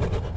you